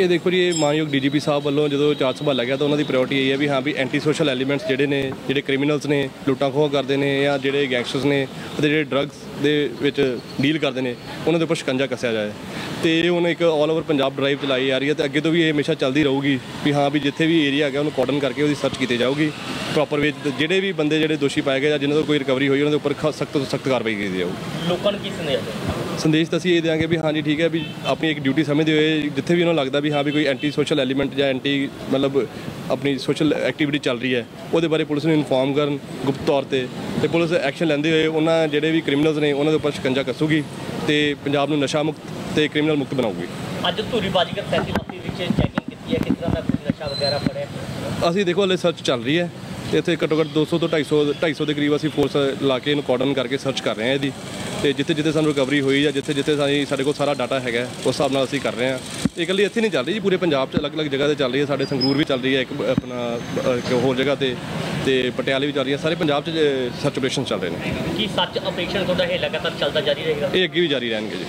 ਇਹ ਦੇਖੋ ਜੀ, ਇਹ ਮਾਨਯੋਗ ਡੀਜੀਪੀ ਸਾਹਿਬ ਵੱਲੋਂ ਜਦੋਂ ਚਾਰਜ ਸੰਭਾਲਿਆ ਗਿਆ ਤਾਂ ਉਹਨਾਂ ਦੀ ਪ੍ਰਾਇੋਰਟੀ ਇਹ ਹੈ ਵੀ ਹਾਂ ਵੀ ਐਂਟੀ ਸੋਸ਼ਲ ਐਲੀਮੈਂਟਸ ਜਿਹੜੇ ਨੇ, ਜਿਹੜੇ ਕ੍ਰਿਮੀਨਲਸ ਨੇ, ਲੁੱਟਾਂ ਖੋਹ ਕਰਦੇ ਨੇ ਜਾਂ ਜਿਹੜੇ ਗੈਂਗਸਟਰਸ ਨੇ ਅਤੇ ਜਿਹੜੇ ਡਰੱਗਸ ਦੇ ਵਿੱਚ ਡੀਲ ਕਰਦੇ ਨੇ, ਉਹਨਾਂ ਦੇ ਉੱਪਰ ਸ਼ਿਕੰਜਾ ਕੱਸਿਆ ਜਾਏ। ਤੇ ਇਹ ਹੁਣ ਇੱਕ ਆਲ ਓਵਰ ਪੰਜਾਬ ਡਰਾਈਵ ਚਲਾਈ ਜਾ ਰਹੀ ਹੈ ਤੇ ਅੱਗੇ ਤੋਂ ਵੀ ਇਹ ਹਮੇਸ਼ਾ ਚੱਲਦੀ ਰਹੂਗੀ ਵੀ ਹਾਂ ਵੀ ਜਿੱਥੇ ਵੀ ਏਰੀਆ ਹੈਗਾ ਉਹਨੂੰ ਕਾਰਡਨ ਕਰਕੇ ਉਹਦੀ ਸਰਚ ਕੀਤੀ ਜਾਊਗੀ। ਪ੍ਰੋਪਰ ਵੇ ਜਿਹੜੇ ਵੀ ਬੰਦੇ ਜਿਹੜੇ ਦੋਸ਼ੀ ਪਾਏ ਗਏ ਜਾਂ ਜਿਨ੍ਹਾਂ ਤੋਂ ਕੋਈ ਰਿਕਵਰੀ ਹੋਈ ਉਹਨਾਂ ਦੇ ਉੱਪਰ ਸਖਤ ਤੋਂ ਸਖਤ ਕਾਰਵਾਈ ਕੀਤੀ ਜਾਊਗੀ ਲੋਕਾਂ ਨੂੰ ਕੀ ਸੰਦੇਸ਼ ਸੰਦੇਸ਼ ਤਾਂ ਅਸੀਂ ਇਹ ਦਿਆਂਗੇ ਵੀ ਹਾਂਜੀ ਠੀਕ ਹੈ ਵੀ ਆਪਣੀ ਇੱਕ ਡਿਊਟੀ ਸਮਝਦੇ ਹੋਏ ਜਿੱਥੇ ਵੀ ਉਹਨਾਂ ਨੂੰ ਲੱਗਦਾ ਵੀ ਹਾਂ ਵੀ ਕੋਈ ਐਂਟੀ ਸੋਸ਼ਲ ਐਲੀਮੈਂਟ ਜਾਂ ਐਂਟੀ ਮਤਲਬ ਆਪਣੀ ਸੋਸ਼ਲ ਐਕਟੀਵਿਟੀ ਚੱਲ ਰਹੀ ਹੈ ਉਹਦੇ ਬਾਰੇ ਪੁਲਿਸ ਨੂੰ ਇਨਫੋਰਮ ਕਰਨ ਗੁਪਤ ਤੌਰ ਤੇ ਤੇ ਪੁਲਿਸ ਐਕਸ਼ਨ ਲੈਂਦੇ ਹੋਏ ਉਹਨਾਂ ਜਿਹੜੇ ਵੀ ਕ੍ਰਿਮੀਨਲਸ ਨੇ ਉਹਨਾਂ ਦੇ ਉੱਪਰ ਸ਼ਿਕੰਜਾ ਕੱਸੂਗੀ ਤੇ ਪੰਜਾਬ ਨੂੰ ਨਸ਼ਾ ਮੁਕਤ ਤੇ ਕ੍ਰਿਮੀਨਲ ਮੁਕਤ ਬਣਾਊਗੀ। ਅੱਜ ਧੂਰੀ ਬਾਜੀਗਰ ਤਹਿਸੀਲ ਬਸਤੀ ਵਿੱਚ ਚੈਕਿੰਗ ਕੀਤੀ ਹੈ ਕਿਸ ਤਰ੍ਹਾਂ ਦਾ ਨਸ਼ਾ ਵਗੈਰਾ ਫੜਿਆ? ਅਸੀਂ ਦੇਖੋ ਹਲੇ ਸਰਚ ਚੱਲ ਰਹੀ ਹੈ। ਤੇ ਇੱਥੇ ਘੱਟੋ ਘੱਟ 200 ਤੋਂ 250 250 ਦੇ ਕਰੀਬ ਅਸੀਂ ਫੋਰਸ ਲਾ ਕੇ ਇਹਨੂੰ ਕਾਰਡਨ ਕਰਕੇ ਸਰਚ ਕਰ ਰਹੇ ਹਾਂ ਇਹਦੀ। ਤੇ ਜਿੱਥੇ ਜਿੱਥੇ ਸਾਨੂੰ ਰਿਕਵਰੀ ਹੋਈ ਜਾਂ ਜਿੱਥੇ ਜਿੱਥੇ ਸਾਡੀ ਸਾਡੇ ਕੋਲ ਸਾਰਾ ਡਾਟਾ ਹੈਗਾ ਉਸ ਹਿਸਾਬ ਨਾਲ ਅਸੀਂ ਕਰ ਰਹੇ ਹਾਂ। ਇਹ ਇਕੱਲੀ ਇੱਥੇ ਨਹੀਂ ਚੱਲ ਰਹੀ ਜੀ ਪੂਰੇ ਪੰਜਾਬ 'ਚ ਅਲੱਗ-ਅਲੱਗ ਜਗ੍ਹਾ ਤੇ ਚੱਲ ਰਹੀ ਹੈ ਸਾਡੇ ਸੰਗਰੂਰ ਵੀ ਚੱਲ ਰਹੀ ਹੈ ਇੱਕ ਆਪਣਾ ਇੱਕ ਹੋਰ ਜਗ੍ਹਾ ਤੇ ਤੇ ਪਟਿਆਲੇ ਵੀ ਚੱਲ ਰਹੀ ਹੈ ਸਾਰੇ ਪੰਜਾਬ 'ਚ ਸਰਚ ਆਪਰੇਸ਼ਨ ਚੱਲ ਰਹੇ ਨੇ। ਕੀ ਸੱਚ ਆਪਰੇਸ਼ਨ ਤੁਹਾਡਾ ਇਹ ਲਗਾਤਾਰ ਚੱਲਦਾ ਜਾਰੀ ਰਹੇਗਾ? ਇਹ ਅੱਗੇ ਵੀ ਜਾਰੀ ਰਹਿਣਗੇ ਜੀ।